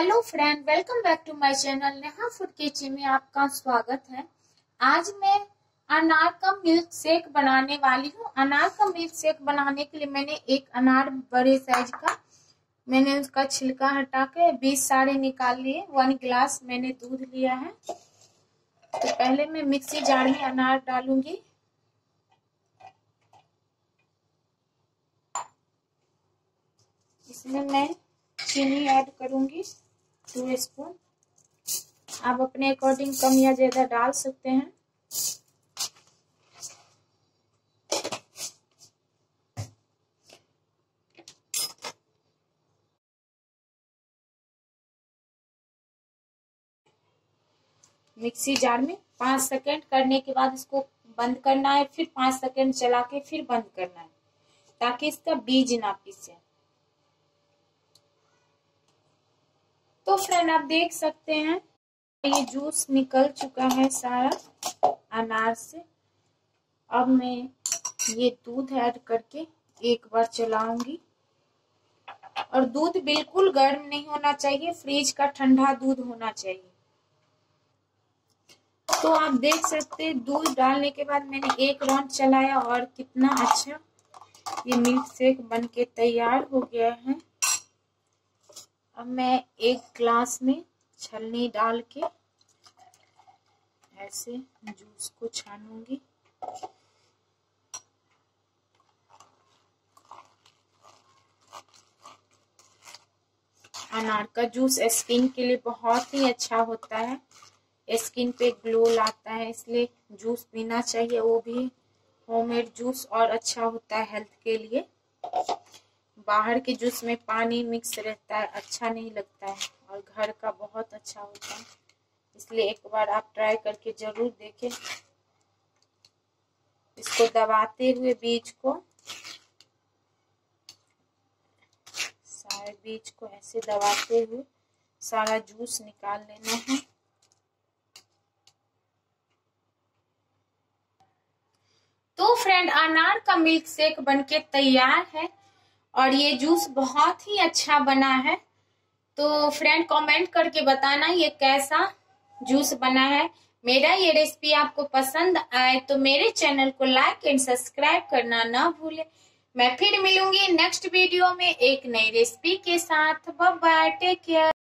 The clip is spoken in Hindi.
Hello friend, welcome back to my channel Neha food kitchen में आपका स्वागत है। आज मैं अनार का मिल्क शेक बनाने वाली हूँ। अनार का मिल्क शेक बनाने के लिए मैंने एक अनार बड़े साइज़ का, मैंने उसका छिलका हटा के बीस सारे निकाल लिए। वन ग्लास मैंने दूध लिया है। तो पहले मैं मिक्सी जार में अनार डालूँगी। इसमें मैं चीनी ऐड करूँगी। Two spoon. आप अपने अकॉर्डिंग कम या ज़्यादा डाल सकते हैं। मिक्सी जार में पाँच सेकेंड करने के बाद इसको बंद करना है, फिर पाँच सेकेंड चला के फिर बंद करना है, ताकि इसका बीज ना पीसे। तो फ्रेंड आप देख सकते हैं, ये जूस निकल चुका है सारा अनार से। अब मैं ये दूध ऐड करके एक बार चलाऊँगी। और दूध बिल्कुल गर्म नहीं होना चाहिए फ्रिज का ठंडा दूध होना चाहिए। तो आप देख सकते हैं, दूध डालने के बाद मैंने एक राउंड चलाया और कितना अच्छा ये मिल्क शेक बन के तैयार हो गया है। अब मैं एक ग्लास में छलनी डाल के ऐसे जूस को छानूँगी। अनार का जूस स्किन के लिए बहुत ही अच्छा होता है। स्किन पे ग्लो लाता है, इसलिए जूस पीना चाहिए, वो भी होममेड जूस और अच्छा होता है हेल्थ के लिए। बाहर के जूस में पानी मिक्स रहता है अच्छा नहीं लगता है और घर का बहुत अच्छा होता है। इसलिए एक बार आप ट्राई करके ज़रूर देखें। इसको दबाते हुए बीज को, सारे बीज को ऐसे दबाते हुए सारा जूस निकाल लेना है। तो फ्रेंड, अनार का मिल्क शेक बनके तैयार है। और ये जूस बहुत ही अच्छा बना है। तो फ्रेंड कमेंट करके बताना ये कैसा जूस बना है। मेरा ये रेसिपी आपको पसंद आए तो मेरे चैनल को लाइक एंड सब्सक्राइब करना ना भूले। मैं फिर मिलूँगी नेक्स्ट वीडियो में एक नई रेसिपी के साथ। Bye take care